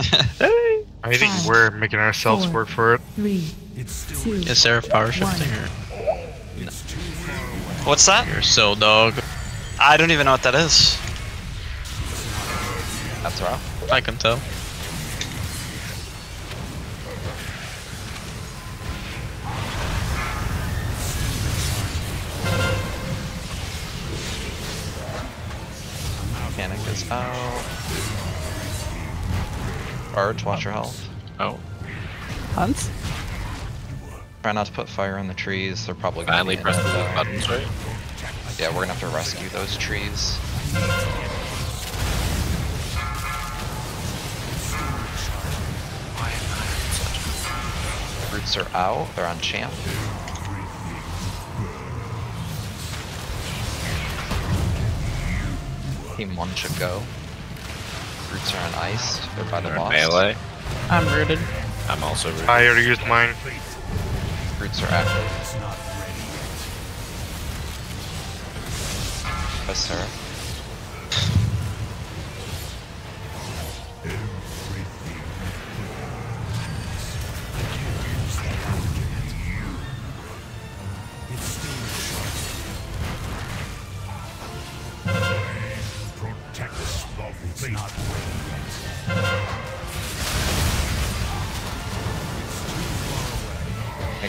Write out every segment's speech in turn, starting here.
I think Five, we're making ourselves four, work for it. Three, two, Is Seraph power shifting or What's that? you're so dog? I don't even know what that is. That's rough. I can tell. Mechanic is out. Arch, watch your health. Oh. Hunts? Try not to put fire in the trees. They're probably gonna Finally be press the buttons, right? Yeah, we're gonna have to rescue those trees. Roots are out. They're on champ. Team one should go. Roots are on ice. They're by the They're boss. melee. I'm rooted. I'm also rooted. I already used mine. Roots are active. Yes, sir. Make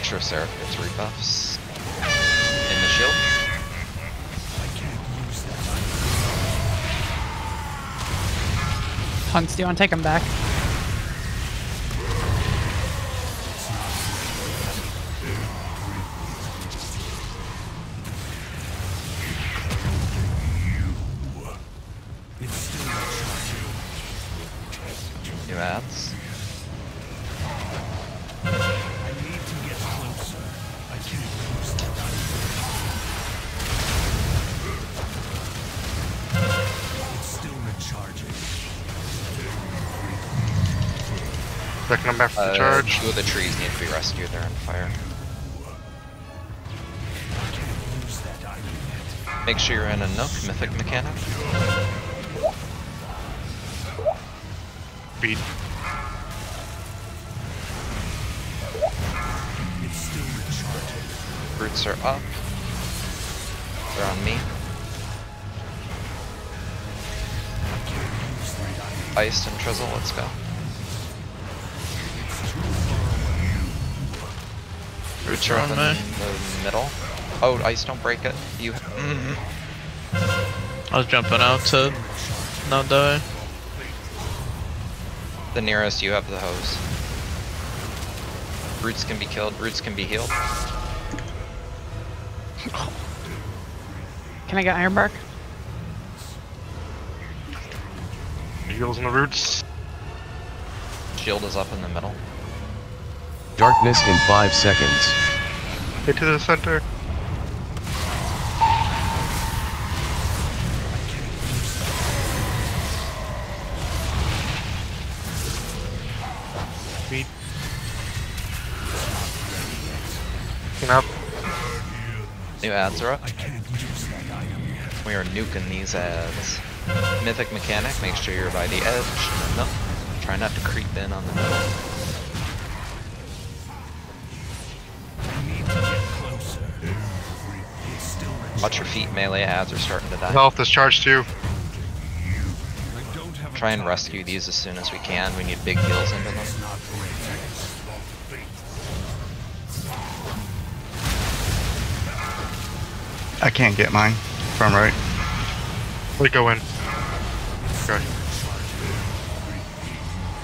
sure Seraph gets rebuffs. In the shield. Hunts, do you want to take him back? Them back the Uh, charge. Two of the trees need to be rescued. They're on fire. Make sure you're in a Nook Mythic Mechanic. Beat. Roots are up. They're on me. Iced and Trizzle, let's go. Roots are up in me. the middle. Oh, Ice, don't break it. You. Mm, I was jumping out to not die. the nearest, you have the hose. Roots can be killed, roots can be healed. Can I get Iron Bark? Heals in the roots. Shield is up in the middle. Darkness in 5 seconds. Hit to the center. Beat. Looking up. New ads are up. We are nuking these ads. Mythic Mechanic, make sure you're by the edge. No, try not to creep in on the middle. Watch your feet, melee ads are starting to die. Health is charged too. Try and rescue these as soon as we can. We need big heals into them. I can't get mine from right. We go in. Okay.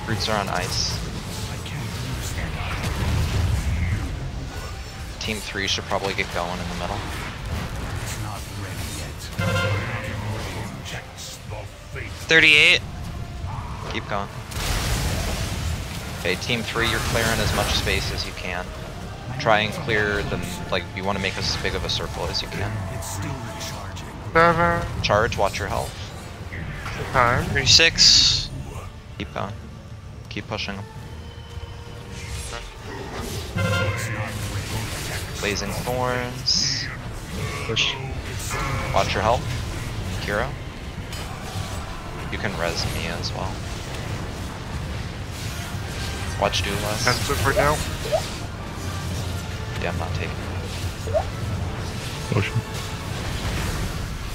Roots are on ice. Team 3 should probably get going in the middle. Thirty-eight. Keep going. Okay, team three, you're clearing as much space as you can. Try and clear the, like, you want to make as big of a circle as you can. Seven. Charge, watch your health. Time. Thirty-six. Keep going. Keep pushing them. Blazing Thorns. Push. Watch your health. Kiro. You can res me as well. Watch Duelist. Defensive right now. Yeah, I'm not taking. Motion.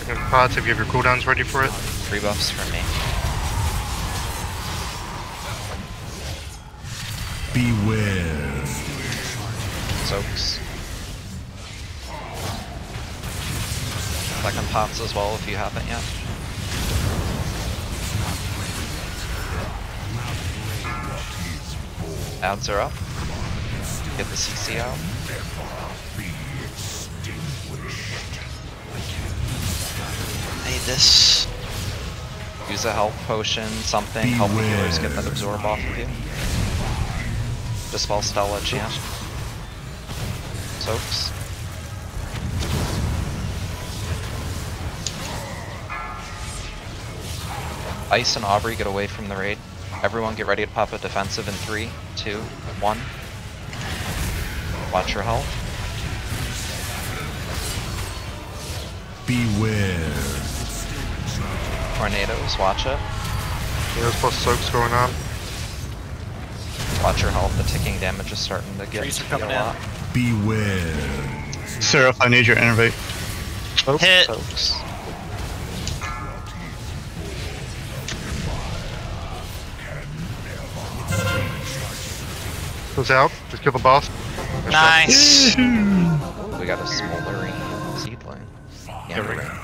And pods, if you have your cooldowns ready for it. Three buffs for me. Beware. Soaks. Second pots as well if you haven't yet. Ads are up. Get the CC out. Hey, this. Use a health potion, something. Help the healers get that absorb off of you. Dispel Stella chant. Soaks. Ice and Aubrey get away from the raid. Everyone get ready to pop a defensive in three, two, one. Watch your health. Beware. Tornadoes, watch it. There's plus soaks going on. Watch your health. The ticking damage is starting to get Trees are to be a coming in. lot. Beware. Seraph, I need your innervate. Hit. Soaks. Goes out. Just kill the boss. Nice. We got a smoldering seedling. Yeah, right.